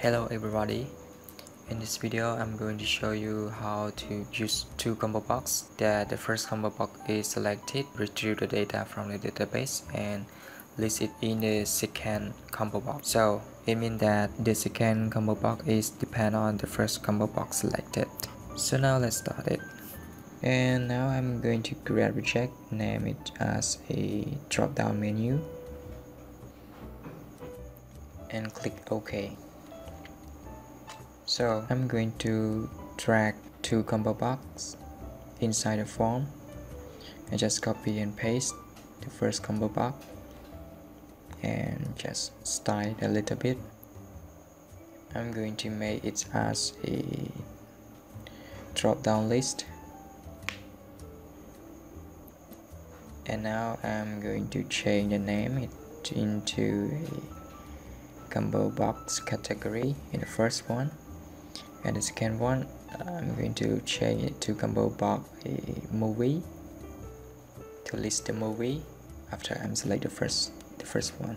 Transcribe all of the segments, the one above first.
Hello everybody. In this video, I'm going to show you how to use two combo box. That the first combo box is selected, retrieve the data from the database and list it in the second combo box. So it means that the second combo box is depend on the first combo box selected. So now let's start it. And now I'm going to create a reject, name it as a drop down menu and click OK. So I'm going to drag two combo box inside the form. And just copy and paste the first combo box and just style it a little bit. I'm going to make it as a drop down list. And now I'm going to change the name it into a combo box category in the first one and the second one I'm going to change it to combo box movie to list the movie after I'm select the first the first one.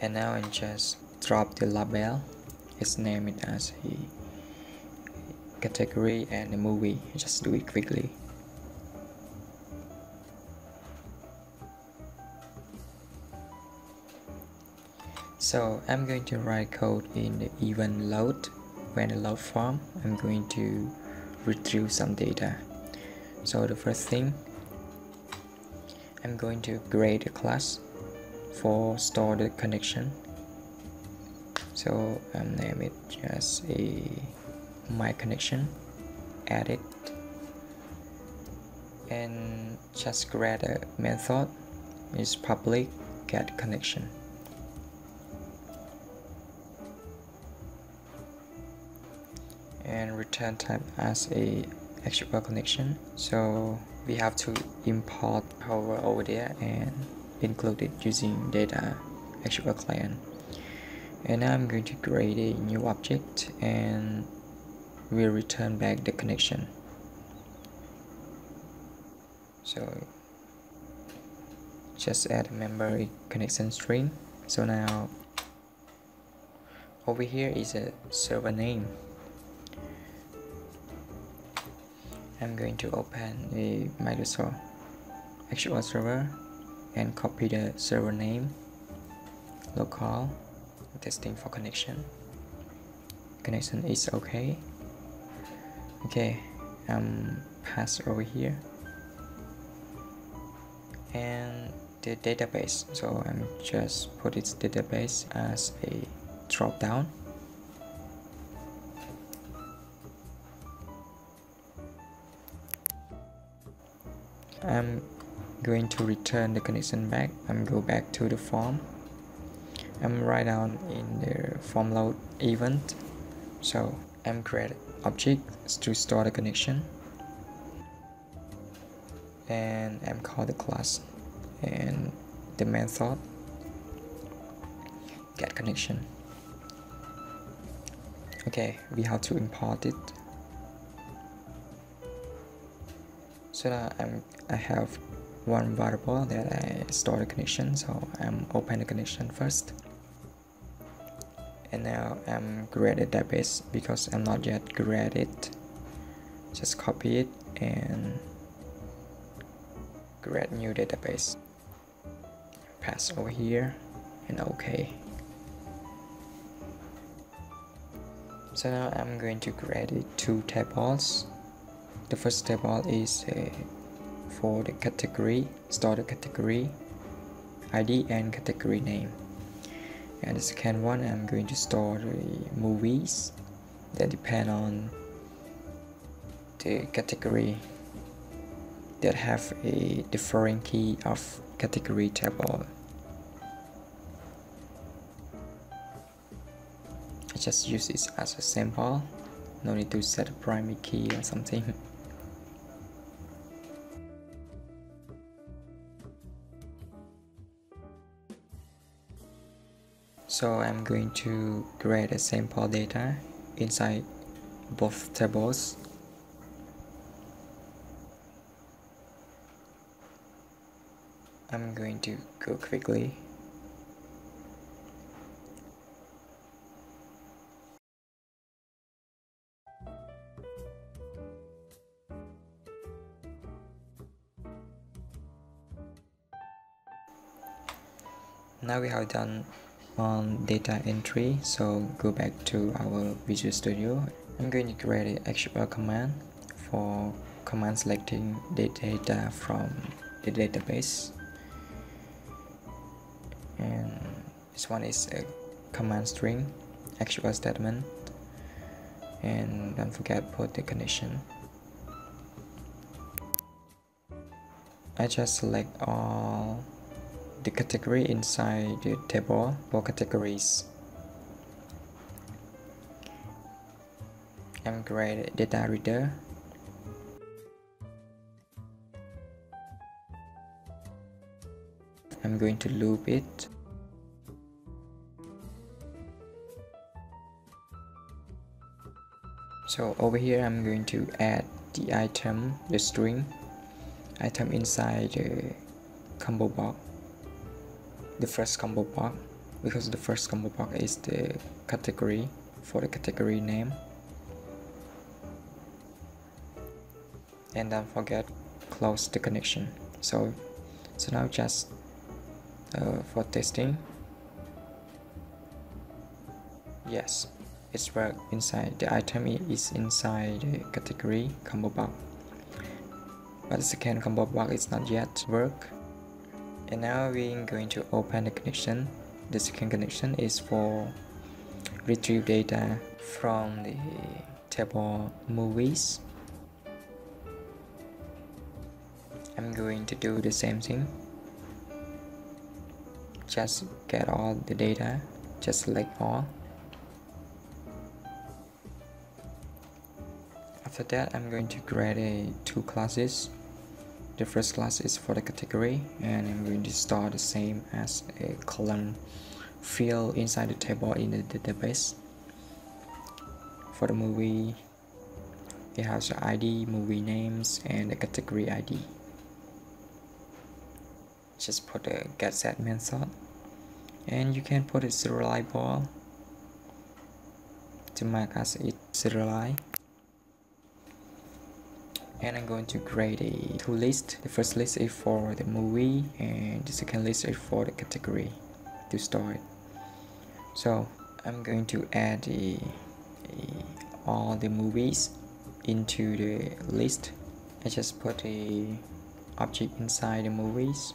And now I just drop the label. Let's name it as a category and a movie. Just do it quickly So I'm going to write code in the event load. When the load form, I'm going to retrieve some data. So the first thing, I'm going to create a class for store the connection. So I'm name it just a my connection, add it, and just create a method is public get connection. And return type as a SqlConnection. So we have to import our over there and include it using data SqlClient. And I'm going to create a new object and we'll return back the connection. So just add a memory connection string. So now over here is a server name I'm going to open the Microsoft SQL server and copy the server name local testing for connection. Connection is okay. Okay um pass over here. And the database. So I'm just put its database as a drop down I'm going to return the connection back. I'm go back to the form. I'm right down in the form load event. So I'm create object to store the connection. And I'm call the class and the method. Get connection. Okay we have to import it so now I'm I have one variable that I store the connection so I'm open the connection first. And now I'm create a database because I'm not yet created just copy it and create new database. Pass over here and OK. So now I'm going to create two tables the first table is uh, for the category store the category id and category name. And the second one i'm going to store the movies that depend on the category that have a different key of category table. I just use it as a sample. No need to set a primary key or something So I'm going to create a sample data inside both tables. I'm going to go quickly. Now we have done on data entry so go back to our Visual Studio. I'm going to create an SQL command for command selecting the data from the database. And this one is a command string SQL statement. And don't forget put the condition. I just select all the category inside the table for categories. And create data reader. I'm going to loop it. So over here I'm going to add the item the string item inside the combo box the first combo box because the first combo box is the category for the category name. And don't forget close the connection. So so now just uh, for testing. Yes it's work inside the item is inside the category combo box but the second combo box is not yet work and now we're going to open the connection. The second connection is for retrieve data from the table movies. I'm going to do the same thing. Just get all the data just select all. After that I'm going to create a two classes the first class is for the category and to store the same as a column field inside the table in the database. For the movie it has the ID, movie names and the category ID just put the get set method and you can put a serializable to mark as it serialized and I'm going to create a two list. The first list is for the movie and the second list is for the category to store it so I'm going to add all the movies into the list. I just put a object inside the movies.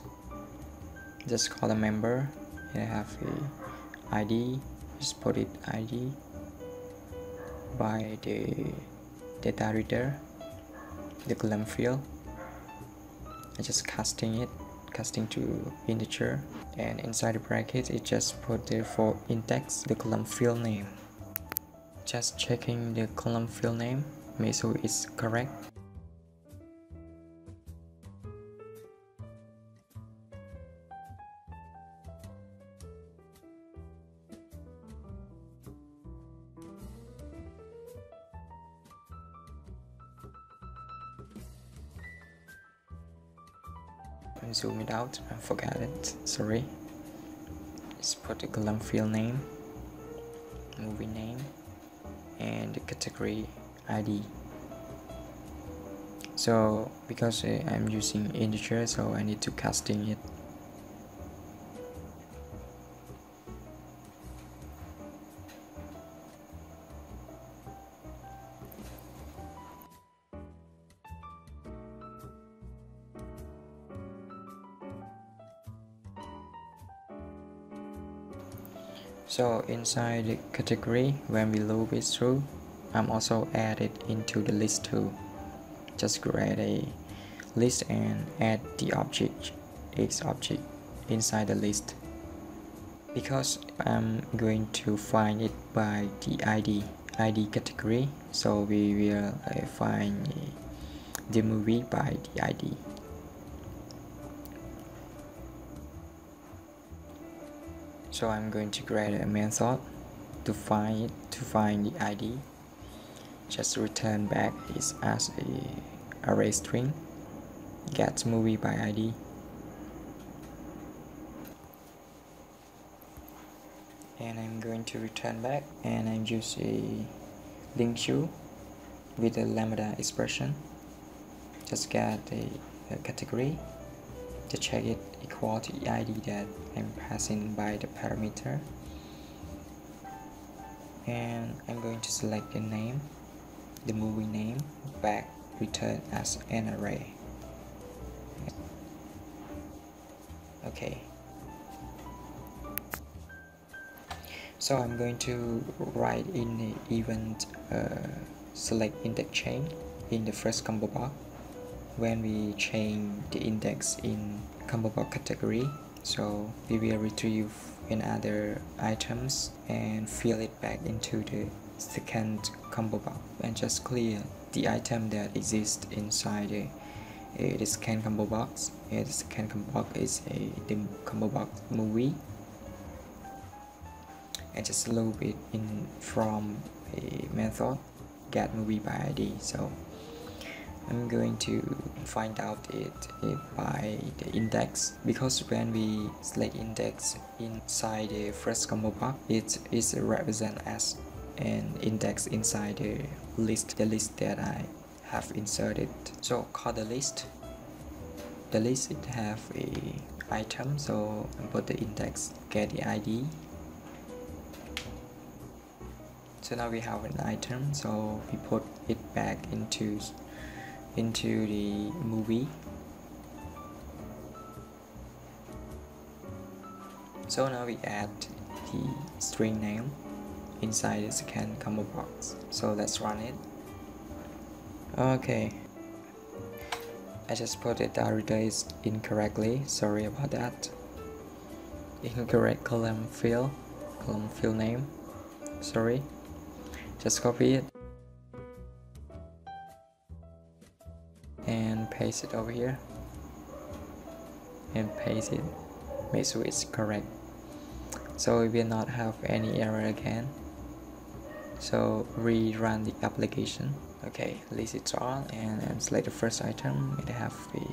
Just call a member and I have a ID just put it ID by the data reader the column field I just casting it casting to integer and inside the bracket it just put the for index the column field name. Just checking the column field name make sure it's correct out. I forgot it. Sorry. The column field name movie name and the category ID so because uh, I'm using integer so I need to casting it So inside the category, when we loop it through, I'm also added into the list too. Just create a list and add the object, X object, inside the list. Because I'm going to find it by the ID, ID category, so we will uh, find the movie by the ID. So I'm going to create a method to find to find the ID just return back is as a array string. Get movie by ID and I'm going to return back and I'm use a LINQ queue with a lambda expression. Just get a, a category to check it equal to the ID that I'm passing by the parameter. And I'm going to select the name the movie name back return as an array okay. So I'm going to write in the event uh, select index chain in the first combo box when we change the index in combo box category so we will retrieve another items and fill it back into the second combo box and just clear the item that exists inside the, uh, second combo box. And the second combo box is a the combo box movie. And just loop it in from a method get movie by id so I'm going to find out it, it by the index. Because when we select index inside the first combo box it is represent as an index inside the list the list that I have inserted. So call the list. The list it have a item so put the index get the ID so now we have an item so we put it back into into the movie. So now we add the string name inside the second combo box. So let's run it. Okay. I just put it directly incorrectly. Sorry about that. Incorrect column field column field name. Sorry. Just copy it and paste it over here. And paste it. Make sure it's correct. So we will not have any error again. So rerun the application. Okay list it all and, and select the first item. It have the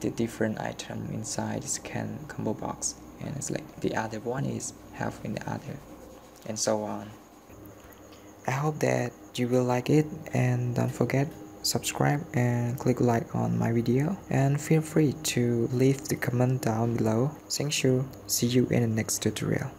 the different item inside the scan combo box. And select the other one is have in the other and so on I hope that you will like it and don't forget subscribe and click like on my video and feel free to leave the comment down below. Thank you. See you in the next tutorial